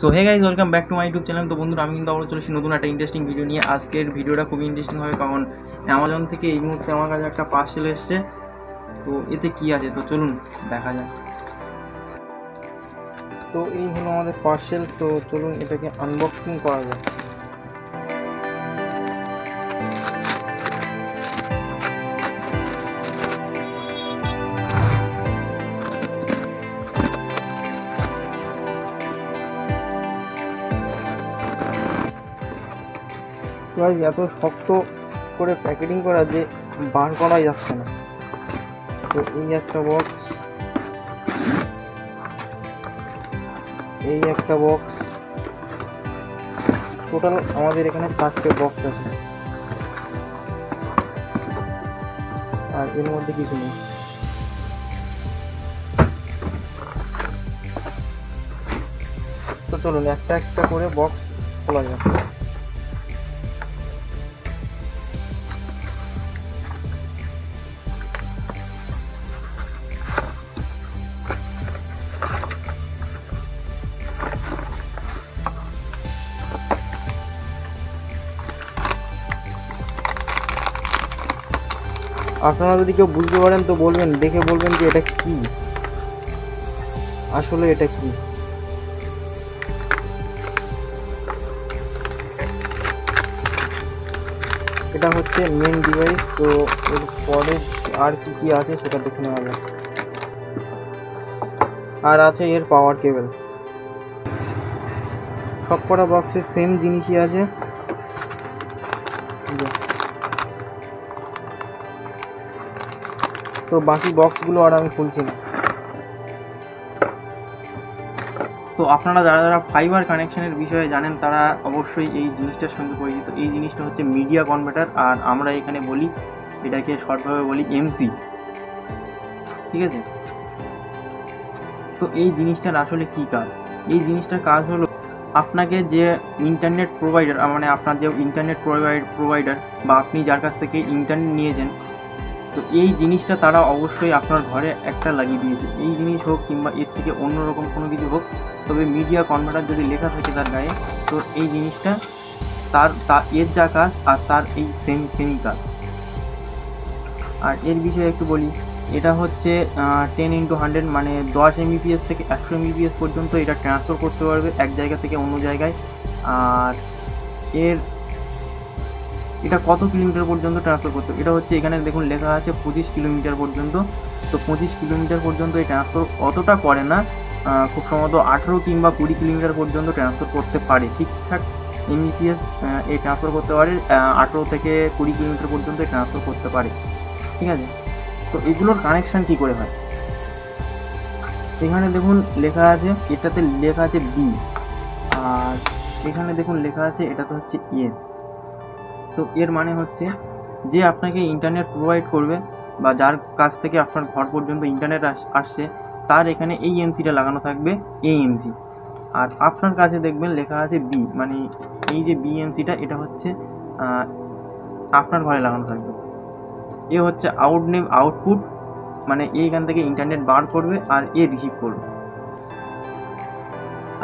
So hey guys welcome back to my YouTube channel তো বন্ধুরা, আমি কিন্তু আবার চলেছি নতুন একটা ইন্টারেস্টিং ভিডিও নিয়ে। আজকের ভিডিওটা খুবই ইন্টারেস্টিং হবে কারণ অ্যামাজন থেকে এই মুহূর্তে আমার কাছে একটা পার্সেল এসছে। তো এতে কি আছে? তো চলুন, দেখা যাক। তো এই হলো আমাদের পার্সেল তো চলুন, এটাকে আনবক্সিং করা যাক। গাইজ এত শক্ত করে প্যাকেটিং করা যে বার করাই যাচ্ছে না। তো এই একটা বক্স এই একটা বক্স টোটাল আমাদের এখানে চারটে বক্স আছে। আর এর মধ্যে কিছু নেই। তো চলুন, একটা একটা করে বক্স খোলা যাক। আপনারা যদি কেউ বুঝতে পারেন তো বলবেন, দেখে বলবেন যে এটা কি। আসলে এটা কি। এটা হচ্ছে মেন ডিভাইস তো এর পরে আর কি কি আছে সেটা দেখে নেওয়া যাক। আর আছে এর পাওয়ার কেবল সব কটা বক্সে সেম জিনিসই আছে। তো বাকি বক্সগুলো আর আমি খুলছি না। তো আপনারা যারা যারা ফাইবার কানেকশনের বিষয়ে জানেন, তারা অবশ্যই এই জিনিসটার সঙ্গে পরিচিত। এই জিনিসটা হচ্ছে মিডিয়া কনভার্টার আর আমরা এখানে বলি, এটাকে শর্টভাবে বলি এমসি ঠিক আছে? তো এই জিনিসটার আসলে কি কাজ? এই জিনিসটার কাজ হলো, আপনাকে যে ইন্টারনেট প্রোভাইডার মানে আপনার যে ইন্টারনেট প্রোভাইড প্রোভাইডার বা আপনি যার কাছ থেকে ইন্টারনেট নিয়েছেন তো এই জিনিসটা তারা অবশ্যই আপনার ঘরে একটা লাগিয়ে দিয়েছে। এই জিনিস হোক কিংবা এর থেকে অন্যরকম কোনো কিছু হোক, তবে মিডিয়া কনভার্টার যদি লেখা থাকে তার গায়ে, তো এই জিনিসটা তার তার এর যা কাজ আর তার এই সেম সেমই কাজ। আর এর বিষয়ে একটু বলি, এটা হচ্ছে টেন ইন্টু হান্ড্রেড মানে দশ এমবিপিএস থেকে একশো এমবিপিএস পর্যন্ত এটা ট্রান্সফার করতে পারবে এক জায়গা থেকে অন্য জায়গায়। আর এর এটা কত কিলোমিটার পর্যন্ত ট্রান্সফার করতে এটা হচ্ছে এখানে দেখুন লেখা আছে পঁচিশ কিলোমিটার পর্যন্ত। তো পঁচিশ কিলোমিটার পর্যন্ত এই ট্রান্সফার অতটা করে না। খুব সম্ভবত আঠেরো কিংবা কুড়ি কিলোমিটার পর্যন্ত ট্রান্সফার করতে পারে। ঠিকঠাক এমবিপিএস এই ট্রান্সফার করতে পারে। আঠেরো থেকে কুড়ি কিলোমিটার পর্যন্ত ট্রান্সফার করতে পারে। ঠিক আছে? তো এগুলোর কানেকশান কী করে হয়? এখানে দেখুন লেখা আছে, এটাতে লেখা আছে বি আর এখানে দেখুন লেখা আছে, এটাতে হচ্ছে এ তো এর মানে হচ্ছে যে আপনাকে ইন্টারনেট প্রোভাইড করবে বা যার কাছ থেকে আপনার ঘর পর্যন্ত ইন্টারনেট আসছে, তার এখানে এই এমসিটা লাগানো থাকবে এই এমসি আর আপনার কাছে দেখবেন লেখা আছে বি মানে এই যে বি এমসিটা এটা হচ্ছে আপনার ঘরে লাগানো থাকবে। এ হচ্ছে আউট নেম আউটপুট মানে এইখান থেকে ইন্টারনেট বার করবে আর এ রিসিভ করবে।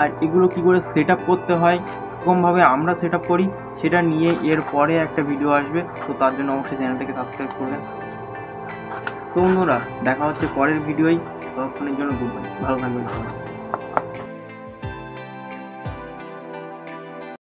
আর এগুলো কি করে সেট করতে হয়? এরকমভাবে আমরা সেট করি, সেটা নিয়ে এর পরে একটা ভিডিও আসবে, তো তার জন্য অবশ্যই চ্যানেলটাকে সাবস্ক্রাইব করবেন। তো অন্যরা দেখা হচ্ছে পরের ভিডিওই ততক্ষণের জন্য গুড বাই ভালো থাকবেন